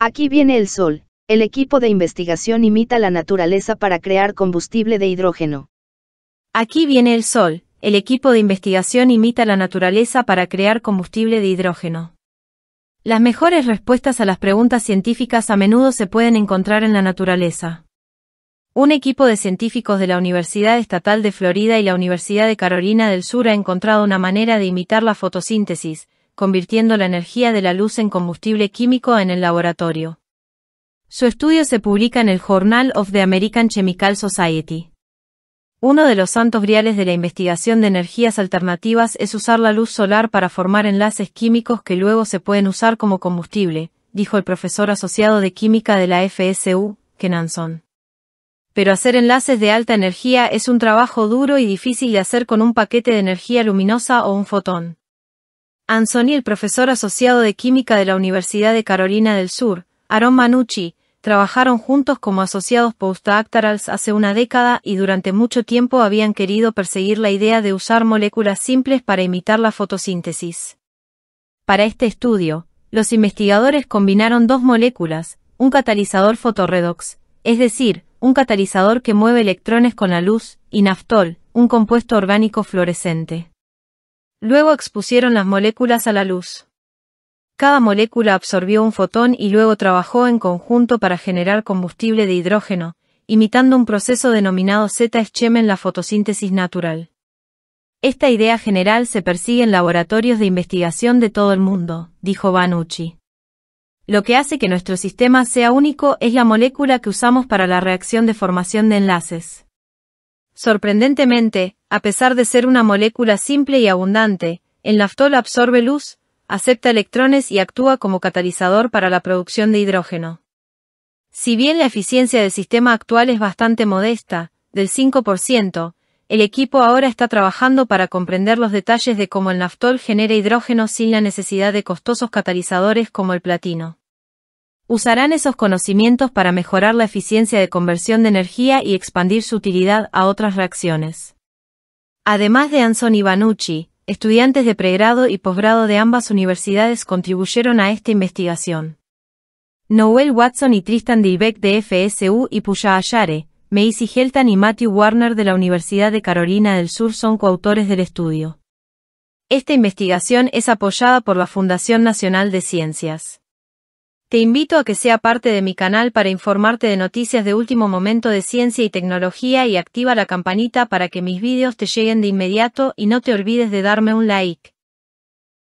Aquí viene el sol. El equipo de investigación imita la naturaleza para crear combustible de hidrógeno. Aquí viene el sol. El equipo de investigación imita la naturaleza para crear combustible de hidrógeno. Las mejores respuestas a las preguntas científicas a menudo se pueden encontrar en la naturaleza. Un equipo de científicos de la Universidad Estatal de Florida y la Universidad de Carolina del Sur ha encontrado una manera de imitar la fotosíntesis, convirtiendo la energía de la luz en combustible químico en el laboratorio. Su estudio se publica en el Journal of the American Chemical Society. Uno de los santos griales de la investigación de energías alternativas es usar la luz solar para formar enlaces químicos que luego se pueden usar como combustible, dijo el profesor asociado de química de la FSU, Kenanson pero hacer enlaces de alta energía es un trabajo duro y difícil de hacer con un paquete de energía luminosa o un fotón. Anthony, el profesor asociado de química de la Universidad de Carolina del Sur, Aaron Manucci, trabajaron juntos como asociados postdoctorals hace una década y durante mucho tiempo habían querido perseguir la idea de usar moléculas simples para imitar la fotosíntesis. Para este estudio, los investigadores combinaron dos moléculas, un catalizador fotorredox, es decir, un catalizador que mueve electrones con la luz, y naftol, un compuesto orgánico fluorescente. Luego expusieron las moléculas a la luz. Cada molécula absorbió un fotón y luego trabajó en conjunto para generar combustible de hidrógeno, imitando un proceso denominado Z-Schem en la fotosíntesis natural. Esta idea general se persigue en laboratorios de investigación de todo el mundo, dijo Banucci. Lo que hace que nuestro sistema sea único es la molécula que usamos para la reacción de formación de enlaces. Sorprendentemente, a pesar de ser una molécula simple y abundante, el naftol absorbe luz, acepta electrones y actúa como catalizador para la producción de hidrógeno. Si bien la eficiencia del sistema actual es bastante modesta, del 5%, el equipo ahora está trabajando para comprender los detalles de cómo el naftol genera hidrógeno sin la necesidad de costosos catalizadores como el platino. Usarán esos conocimientos para mejorar la eficiencia de conversión de energía y expandir su utilidad a otras reacciones. Además de Anson Banucci, estudiantes de pregrado y posgrado de ambas universidades contribuyeron a esta investigación. Noel Watson y Tristan Dilbeck de FSU y Puya Ayare, Macy Helton y Matthew Warner de la Universidad de Carolina del Sur son coautores del estudio. Esta investigación es apoyada por la Fundación Nacional de Ciencias. Te invito a que sea parte de mi canal para informarte de noticias de último momento de ciencia y tecnología y activa la campanita para que mis vídeos te lleguen de inmediato y no te olvides de darme un like.